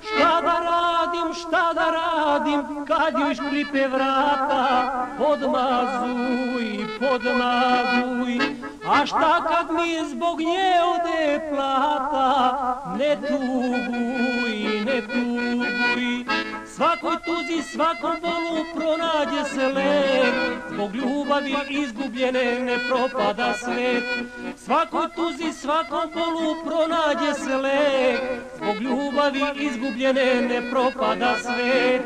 Šta da radim, šta da radim, kad joj škripe vrata, podmazuj, podmazuj. A šta kad mi zbog nje ode plata, ne tuguj, ne tuguj. Svakoj tuzi, svakom bolu pronađe se lek, zbog ljubavi izgubljene ne propada svet. Svakoj tuzi, svakom bolu pronađe se lek, zbog ljubavi izgubljene ne propada svet.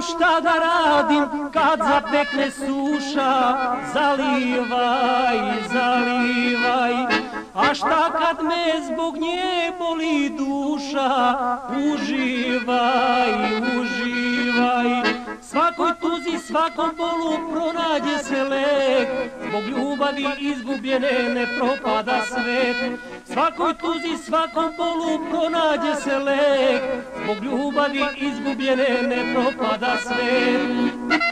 Šta da radim, kad zapekne suša, zalivaj, zalivaj. A šta kad me zbog nje boli duša, uživaj, uživaj. Svakoj tuzi, svakom bolu pronađe se lek, zbog ljubavi izgubljene ne propada svet. Svakoj tuzi, svakom bolu pronađe se lek, zbog ljubavi izgubljene ne propada svet.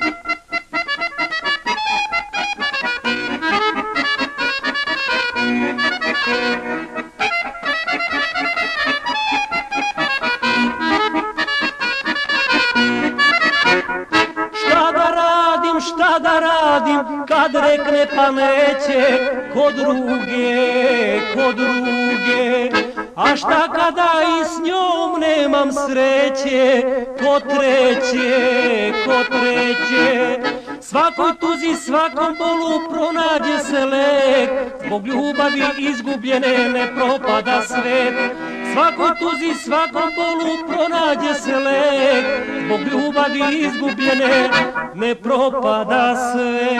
Šta radim, kad rekne pa neće, kod druge, kod druge. A šta kada i s njom nemam sreće, ko treće, ko treće. Svakoj tuzi, svakom bolu pronađe se lek, zbog ljubavi izgubljene ne propada svet. Svakoj tuzi, svakom bolu pronađe se lek, zbog ljubavi izgubljene ne propada sve.